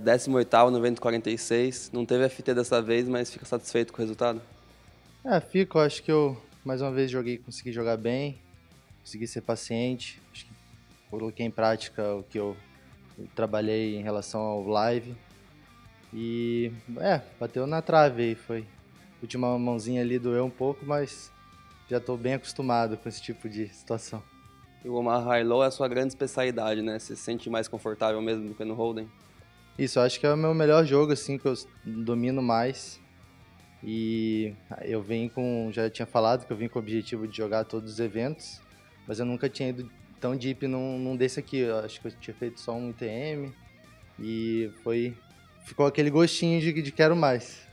18º no evento 46, não teve FT dessa vez, mas fica satisfeito com o resultado? É, fico, acho que eu mais uma vez joguei, consegui jogar bem, consegui ser paciente, acho que coloquei em prática o que eu, eu trabalhei em relação ao live. E é, bateu na trave aí, foi. Última mãozinha ali doeu um pouco, mas já estou bem acostumado com esse tipo de situação. E o Omar High Low é a sua grande especialidade, né? Você se sente mais confortável mesmo do que no Holden? Isso, acho que é o meu melhor jogo, assim, que eu domino mais. E eu venho com, já tinha falado que eu vim com o objetivo de jogar todos os eventos, mas eu nunca tinha ido tão deep num, num desse aqui. Eu acho que eu tinha feito só um ITM e foi ficou aquele gostinho de, de quero mais.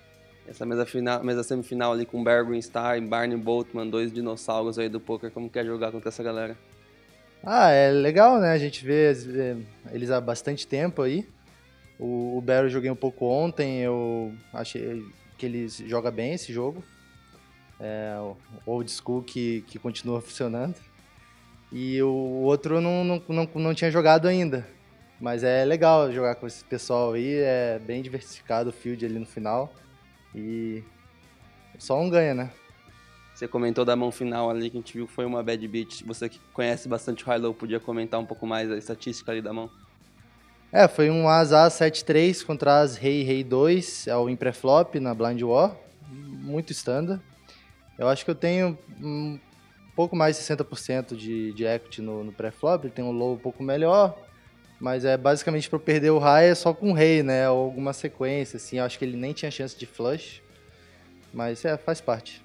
Essa mesa, final, mesa semifinal ali com Bear Star e Barney Boltman, dois dinossauros aí do poker, como quer jogar contra essa galera? Ah, é legal, né? A gente vê eles há bastante tempo aí. O, o Barry eu joguei um pouco ontem, eu achei que ele joga bem esse jogo. É, o old school que, que continua funcionando. E o outro não, não, não, não tinha jogado ainda. Mas é legal jogar com esse pessoal aí, é bem diversificado o field ali no final. E só um ganha, né? Você comentou da mão final ali que a gente viu foi uma bad beat. Você que conhece bastante o high-low, podia comentar um pouco mais a estatística ali da mão? É, foi um Asa 7-3 contra As Rei Rei 2, é o em pré-flop na Blind War, muito standard. Eu acho que eu tenho um pouco mais de 60% de, de equity no, no pré-flop, tem um low um pouco melhor, mas é basicamente para perder o high é só com rei, né, ou alguma sequência, assim, eu acho que ele nem tinha chance de flush, mas é, faz parte.